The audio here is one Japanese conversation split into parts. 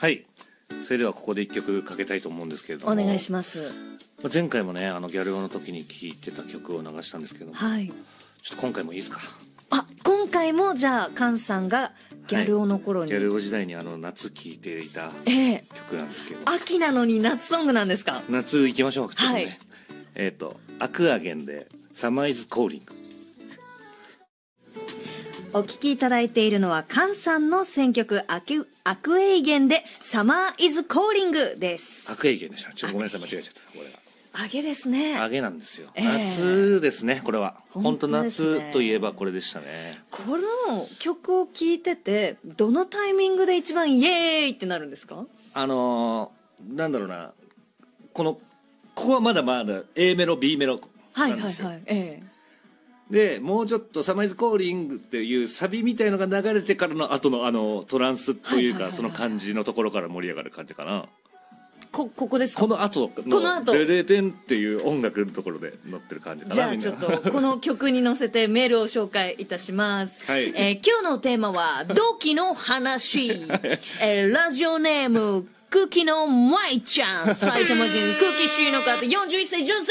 はい。それではここで一曲かけたいと思うんですけれども。お願いします。まあ前回もねあのギャル男の時に聴いてた曲を流したんですけど。も、はい。ちょっと今回もいいですか？あ今回もじゃあ菅さんがギャル男の頃に、ギャル男時代にあの夏聴いていたええ。曲なんですけど。秋なのに夏ソングなんですか？夏行きましょうね、はい。えっ、とアクアゲンで「サマーイズ・コーリングお聴きいただいているのは菅さんの選曲アクアクエイゲンでサマーイズコーリングです」アクエイゲンでした。ちょっとごめんなさい間違えちゃった。これが揚げですね。揚げなんですよ、ええ。夏ですねこれは。本当ね。夏といえばこれでしたね。この曲を聴いててどのタイミングで一番イエーイってなるんですか？あのーなんだろうな。このここはまだまだ A メロ B メロはいなんですよ、はいはいえでもうちょっと「サマーイズ・コーリング」っていうサビみたいのが流れてからの後のあのトランスというかその感じのところから盛り上がる感じかな。えこここですか？この後この後。レレテンっていう音楽のところで乗ってる感じかなじゃあちょっとこの曲に乗せてメールを紹介いたします、はい。えー今日のテーマは「同期の話」えーラジオネームクッキーの舞ちゃん。埼玉県クッキー市の方41歳女性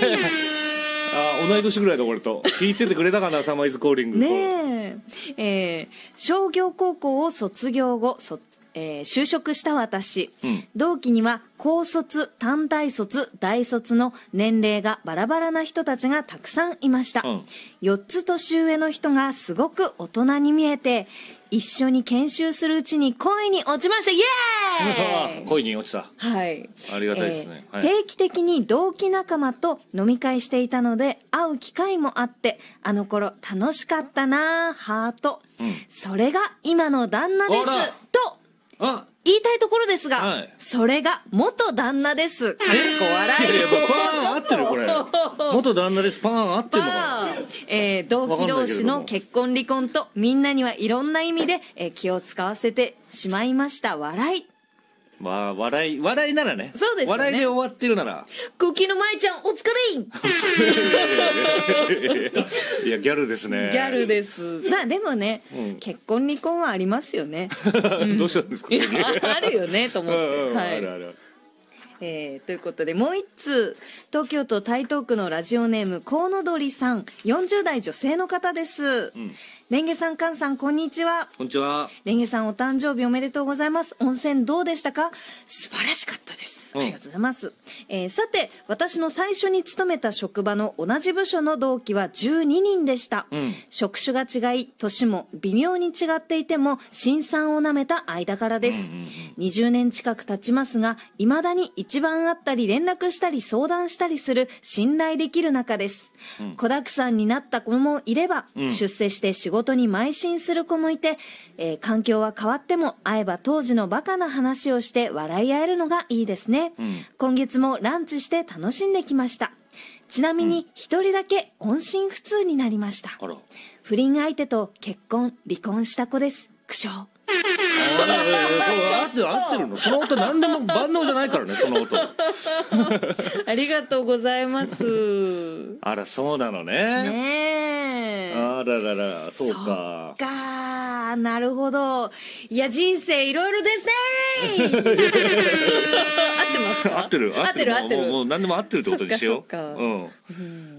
ですあ同い年ぐらいだ俺と。聞いててくれたかな「サマーイズ・コーリング」ねえ。えー商業高校を卒業後そ、えー就職した私、うん。同期には高卒短大卒大卒の年齢がバラバラな人たちがたくさんいました、うん。4つ年上の人がすごく大人に見えて一緒に研修するうちに恋に落ちました。イエーイ！恋に落ちた。はい。ありがたいですね。はい。えー定期的に同期仲間と飲み会していたので会う機会もあってあの頃楽しかったなあハート、うん。それが今の旦那です。とあ言いたいところですが、はい。それが元旦那です。かっこ笑いいやいやパーン合ってるこれ。元旦那です。パーン合ってる。のかまあえー同期同士の結婚離婚とみんなにはいろんな意味で、えー気を使わせてしまいました。笑いまあ笑い笑いならね。そうですよね。笑いで終わってるなら。クッキーの舞ちゃんお疲れ。いやギャルですね。ギャルです。まあでもね、うん。結婚離婚はありますよね。どうしたんですか？いやあるよねと思って、うんうん。はい。あるあるえーということでもう一通。東京都台東区のラジオネームコウノドリさん。40代女性の方です、ん。レンゲさんカンさんこんにちは。こんにちは。レンゲさんお誕生日おめでとうございます。温泉どうでしたか？素晴らしかったですあうん。りがとうございます、えーさて私の最初に勤めた職場の同じ部署の同期は12人でした、うん。職種が違い年も微妙に違っていても辛酸をなめた間柄です、20年近く経ちますがいまだに一番会ったり連絡したり相談したりする信頼できる仲です、子だくさんになった子もいれば、ん。出世して仕事に邁進する子もいて、えー環境は変わっても会えば当時のバカな話をして笑い合えるのがいいですね、ん。今月もランチして楽しんできました。ちなみに一人だけ音信不通になりました、あら。不倫相手と結婚離婚した子です。苦笑。合ってる合ってるの？その音何でも万能じゃないからねその音。ありがとうございます。あらそうなのね。ねえ。あらららそうか。か。ーなるほど。いや人生いろいろですね 合ってる？合ってる合ってる。もうもう何でも合ってるってことにしようん。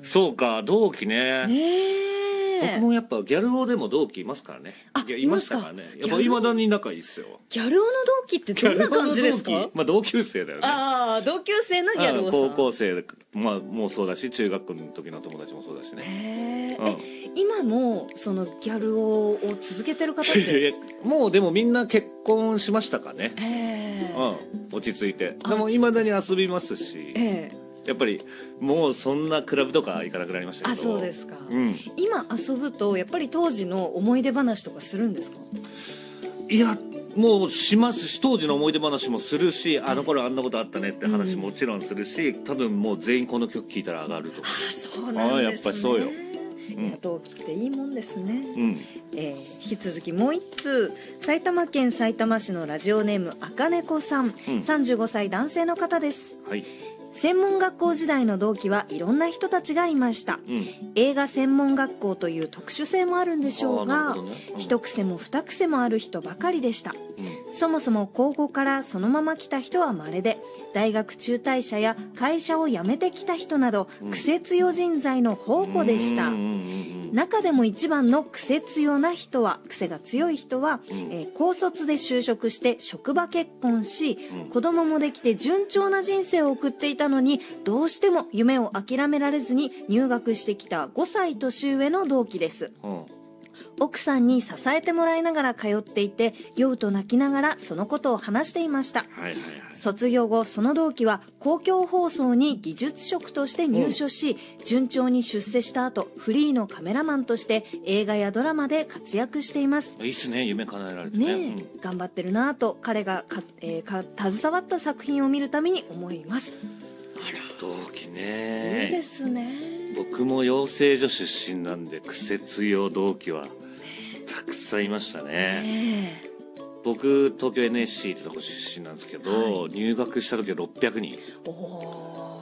そうか同期ね。ねえ僕もやっぱギャル男でも同期いますからね。あいやいましたからね。やっぱいまだに仲いいっすよ。ギャル男の同期ってどんな感じですか？まあ同級生だよね。ああ同級生のギャルうん男高校生まあもうそうだし中学の時の友達もそうだしね。うん。今もそのギャル男を続けてる方って？やもうでもみんな結婚しましたかね。ええうん。落ち着いて。あでもいまだに遊びますし。ええやっぱりもうそんなクラブとか行かなくなりましたあけど。そうですか、うん。今遊ぶとやっぱり当時の思い出話とかするんですか？いやもうしますし当時の思い出話もするしあの頃あんなことあったねって話もちろんするし、多分もう全員この曲聴いたら上がると。思あそうなんですね。あやっぱりそうよ。同期っていいもんですね、ううん。えー引き続きもう一通埼玉県埼玉市のラジオネームあかねこさん、うん。35歳男性の方です。はい専門学校時代の同期はいろんな人たちがいました。うん。映画専門学校という特殊性もあるんでしょうがね。うん。一癖も二癖もある人ばかりでした。うん。そもそも高校からそのまま来た人は稀で大学中退者や会社を辞めてきた人などうん。癖強人材の宝庫でした。中でも一番の癖強な人は癖が強い人は、うん。えー高卒で就職して職場結婚し、うん。子供もできて順調な人生を送っていたのにどうしても夢を諦められずに入学してきた5歳年上の同期です。うん。奥さんに支えてもらいながら通っていて酔うと泣きながらそのことを話していました。はいはいはい。卒業後その同期は公共放送に技術職として入所し、順調に出世した後フリーのカメラマンとして映画やドラマで活躍しています。いいっすね。夢叶えられてね。ねえ、頑張ってるなぁと彼がか、えーか携わった作品を見るために思います、同期いいでねすね。僕も養成所出身なんで癖強同期はたくさんいましたね。ね僕東京 NSC ってとこ出身なんですけど、入学した時は600人。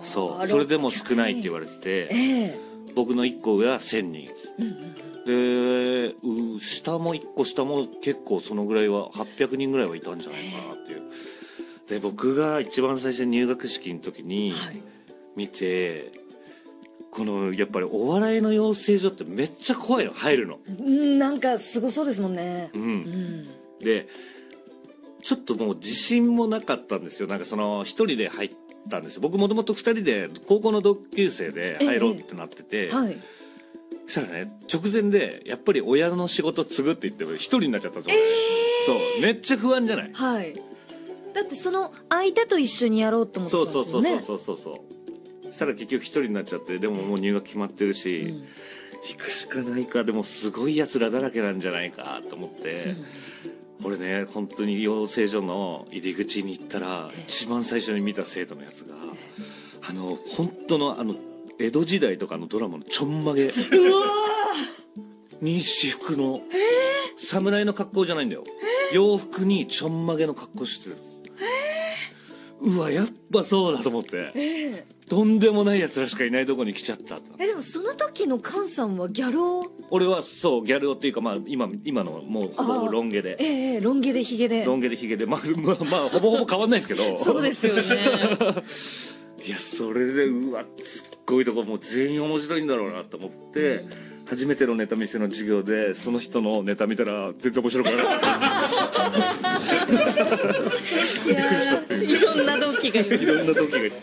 そう。それでも少ないって言われててええ。僕の1個上は1000人。うんうんでう下も1個下も結構そのぐらいは800人ぐらいはいたんじゃないかなっていう。で僕が一番最初に入学式の時にはい見て、このやっぱりお笑いの養成所ってめっちゃ怖いの入るの。うんなんかすごそうですもんね。ううん。んでちょっともう自信もなかったんですよ。なんかその一人で入ったんですよ。僕もともと2人で高校の同級生で入ろうってなってて、はい。そしたらね直前でやっぱり親の仕事継ぐって言って一人になっちゃったんですよ、そう。めっちゃ不安じゃない？はい。だってその相手と一緒にやろうと思ってたんですよね。そうそうそうそうそうそしたら結局一人になっちゃってでももう入学決まってるし、うん。行くしかないかでもすごいやつらだらけなんじゃないかと思って、俺ね本当に養成所の入り口に行ったら一番最初に見た生徒のやつがあの本当のあの江戸時代とかのドラマのちょんまげ。に私服の侍の格好じゃないんだよ。洋服にちょんまげの格好してるうわやっぱそうだと思って。ええ。とんでもないやつらしかいないとこに来ちゃったえでもその時の菅さんはギャルを俺はそうギャル男っていうかまあ今今のもうほぼほぼロン毛で。ええええロン毛でヒゲで。ロン毛でヒゲで。まあまあ、まあ、ほぼほぼ変わんないですけど。そうですよね。いやそれでうわすっごいとこもう全員面白いんだろうなと思って、初めてのネタ見せの授業でその人のネタ見たら全然面白くなかった。いやー。いろん時がいる。いろんな時が。